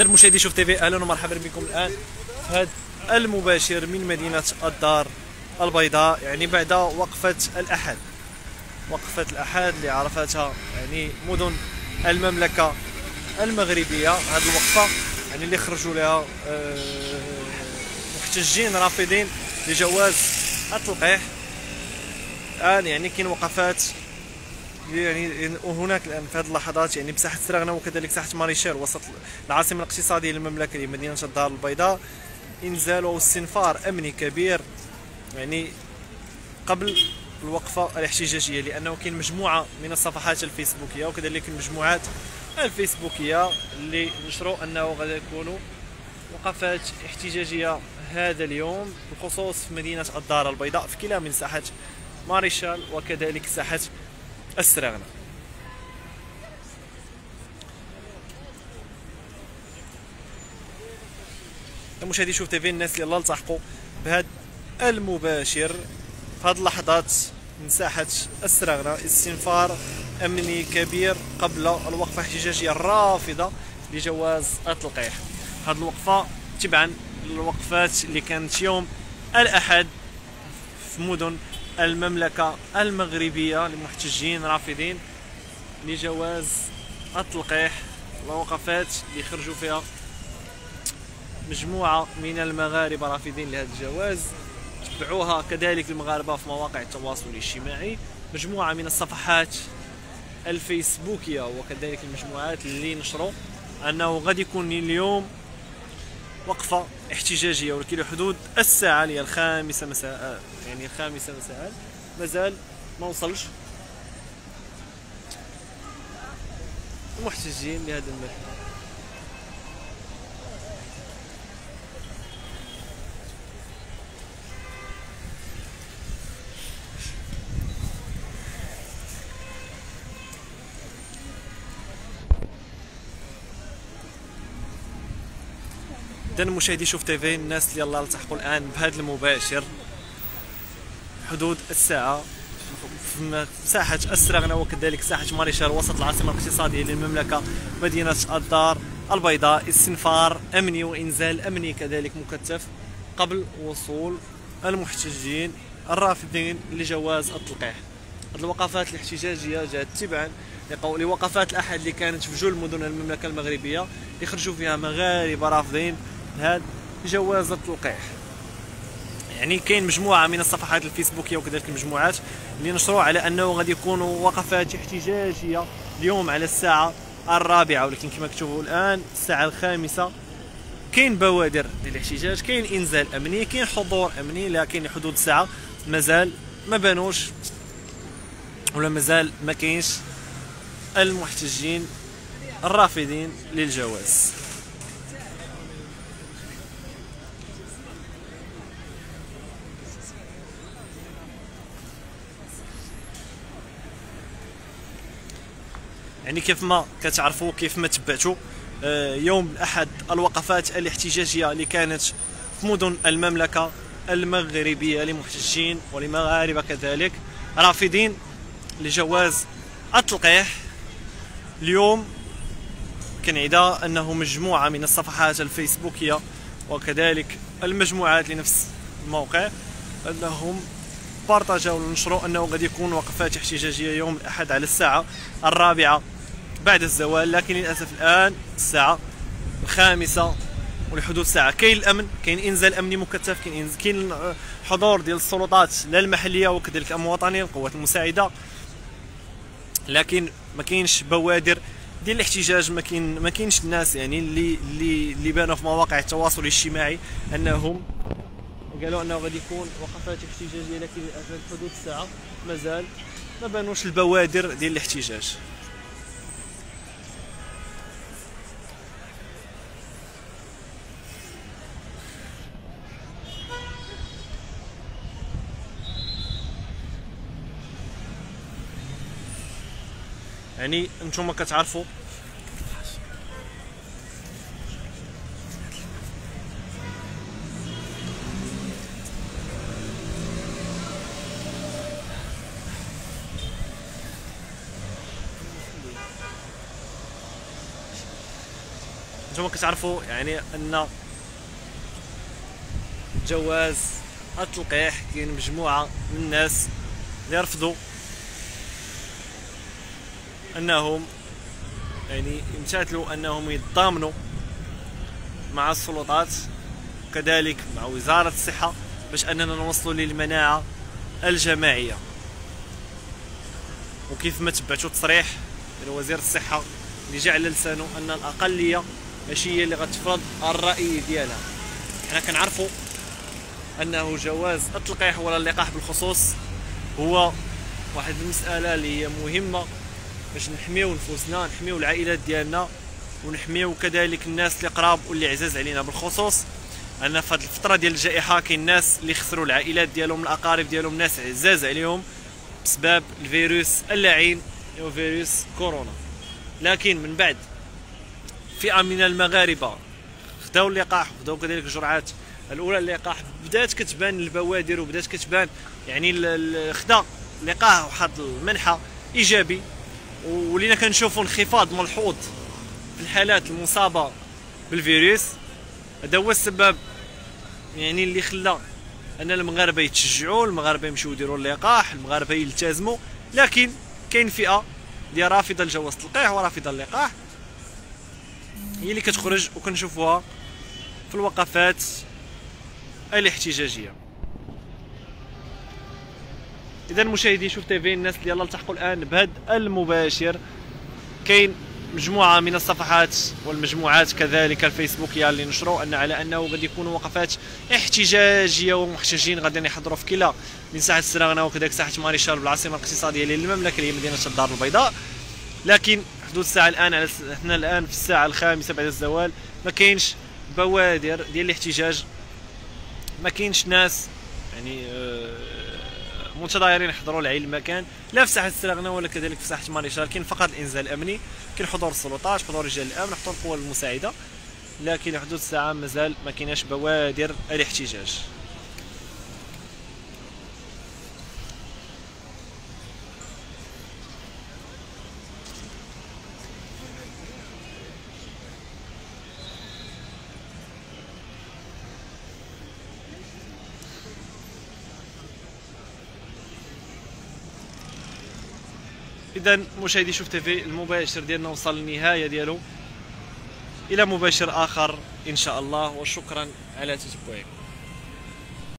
در مشاهدي شوف تي في أهلا ومرحبا بكم الآن في هذا المباشر من مدينة الدار البيضاء يعني بعد وقفة الأحد. وقفة الأحد اللي عرفتها يعني مدن المملكة المغربية. هذه الوقفة يعني اللي خرجوا لها آه، محتجين رافضين لجواز التلقيح. الآن يعني كاين وقفات يعني وهناك الآن في هذه اللحظات يعني بساحه سراغنا وكذلك ساحه ماريشال وسط العاصمة الاقتصادية للمملكة لمدينه الدار البيضاء إنزال واستنفار أمني كبير يعني قبل الوقفة الاحتجاجية لأنه كاين مجموعة من الصفحات الفيسبوكية وكذلك المجموعات الفيسبوكية اللي نشروا أنه غادي يكونوا وقفات احتجاجية هذا اليوم بخصوص في مدينة الدار البيضاء في كلا من ساحه ماريشال وكذلك ساحه السراغنه المشاهدين شوف تيفي الناس اللي الله التحقوا بهذا المباشر في هذه اللحظات من ساحة السراغنة استنفار أمني كبير قبل الوقفة الاحتجاجية الرافضة لجواز التلقيح. هذه الوقفة تبعا للوقفات اللي كانت يوم الأحد في مدن المملكة المغربية لمحتجين رافضين لجواز التلقيح الوقفات اللي خرجوا فيها مجموعة من المغاربة رافضين لهذا الجواز. تبعوها كذلك المغاربة في مواقع التواصل الاجتماعي. مجموعة من الصفحات الفيسبوكية وكذلك المجموعات اللي نشروا أنه غادي يكون اليوم وقفة احتجاجية ولكن حدود الساعة اللي هي الخامسة مساء يعني الخامسة مساء. مازال ما وصلش. المحتجين لهذا المكان. اذا مشاهدي شوف تيفي الناس اللي يلا التحقوا الآن بهذا المباشر حدود الساعة في ساحة السراغنة وكذلك ساحة ماريشال وسط العاصمة الاقتصادية للمملكة مدينة الدار البيضاء استنفار أمني وإنزال أمني كذلك مكثف قبل وصول المحتجين الرافضين لجواز التلقيح. الوقفات الاحتجاجية جاءت تبعا لوقفات الأحد اللي كانت في جل مدن المملكة المغربية يخرجوا فيها مغاربة رافضين هذا جواز التلقيح يعني كاين مجموعة من الصفحات الفيسبوكية وكذلك المجموعات اللي نشروا على أنه غادي يكونوا وقفات احتجاجية اليوم على الساعة الرابعة ولكن كما كتشوفوا الآن الساعة الخامسة كاين بوادر ديال الاحتجاج كاين إنزال أمني كاين حضور أمني لكن حدود الساعة مازال ما بانوش ولا مازال ما كاينش المحتجين الرافضين للجواز. يعني كيف ما كتعرفوا كيف ما تبعتوا آه، يوم الأحد الوقفات الاحتجاجية اللي كانت في مدن المملكة المغربية لمحتجين ولمغاربة كذلك. رافضين لجواز التلقيح اليوم كنعيدا أنه مجموعة من الصفحات الفيسبوكية وكذلك المجموعات لنفس الموقع انهم بارطاجاو ونشروا أنه غادي يكون وقفات احتجاجية يوم الأحد على الساعة الرابعة. بعد الزوال لكن للأسف الآن الساعة الخامسة ولحدود الساعة كاين الأمن كاين إنزال أمني مكثف كاين كاين حضور ديال السلطات لا المحلية وكذلك المواطنين القوات المساعدة. لكن ما كاينش بوادر ديال الاحتجاج ما كاين ما كاينش الناس يعني اللي اللي اللي بانوا في مواقع التواصل الاجتماعي أنهم قالوا أنه غادي يكون وقفات احتجاجية لكن للاسف حدود الساعة مازال ما بانوش البوادر ديال الاحتجاج. يعني أنتم كتعرفوا. أنتم كتعرفوا يعني ان جواز التلقيح كاين مجموعة من الناس اللي رفضوا أنهم يعني يمتثلوا أنهم يتضامنوا مع السلطات كذلك مع وزارة الصحة باش أننا نوصلوا للمناعة الجماعية. وكيف ما تبعتوا تصريح من وزير الصحة اللي جعل لسانه أن الأقلية ماشي هي اللي غتفرض الرأي ديالها. حنا كنعرفوا أنه جواز التلقيح ولا اللقاح بالخصوص هو واحد المسألة اللي هي مهمة باش نحميو نفوسنا نحميو العائلات ديالنا ونحميو كذلك الناس اللي قراب واللي عزاز علينا. بالخصوص أن في هذه الفترة ديال الجائحة كاين الناس اللي خسروا العائلات ديالهم الأقارب ديالهم ناس عزاز عليهم بسبب الفيروس اللعين هو فيروس كورونا. لكن من بعد فئة من المغاربة خداو اللقاح وخداو كذلك الجرعات الأولى اللقاح بدات كتبان البوادر وبدات كتبان يعني خدا لقاح واحد المنحى إيجابي. ولينا كنشوفوا انخفاض ملحوظ في الحالات المصابة بالفيروس. هذا هو السبب يعني اللي خلى أن المغاربة يتشجعوا المغاربة يمشيو يديروا اللقاح المغاربة يلتزموا. لكن كاين فئة اللي رافضة لجواز التلقيح ورافضة اللقاح. هي اللي كتخرج وكنشوفوها في الوقفات الاحتجاجية. إذا مشاهدي شوف تيفي الناس اللي يلا التحقوا الآن بهذا المباشر. كاين مجموعة من الصفحات والمجموعات كذلك الفيسبوكيه اللي نشروا أن على أنه غادي يكونوا وقفات احتجاجيه ومحتجين غادي يحضروا في كلا من ساحة السراغنة وكذلك ساحة ماريشال بالعاصمة الاقتصادية للمملكة اللي هي مدينه الدار البيضاء. لكن حدود الساعة الآن على إحنا الآن في الساعة الخامسة بعد الزوال ما كاينش بوادر ديال الاحتجاج. ما كاينش ناس يعني آه متظاهرين يحضروا لعين المكان. لا في ساحة السلاغنه ولا كذلك في ساحة ماريشال كاين فقط الإنزال الأمني. كاين حضور السلطات حضور رجال الأمن حضور القوى المساعدة. لكن لحدود الساعة مازال ما كايناش بوادر الاحتجاج. اذا مشاهدي شوف تيفي المباشر ديالنا وصل للنهايه ديالو. إلى مباشر آخر إن شاء الله وشكرا على تتبعكم